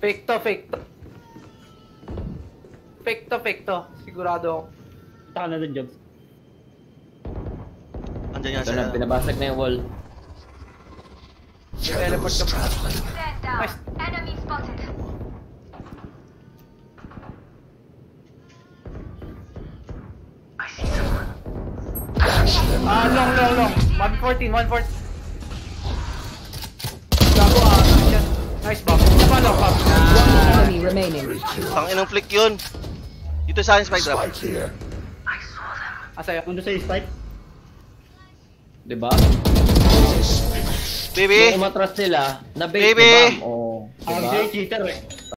Fake to, fake to. Fake to, fake to. Sigurado ako. Taka na dun, Jobs. Andyan yan Ito na, sila. pinabasag na yung wall. Teleport ka pa. Stand down. Nice. Enemy spotted. Ah, long, long, long. 114, 114. Bob. Isa pa lang, Bob. Enemy remaining. Tang inang flick yun. Dito sa akin, Spike Drop. Ah, sa'yo. Mundo sa spike. Diba? Baby! Nung umatras sila, na-bait Baby! ni Bam. Oh, Ang diba? siya cheater eh.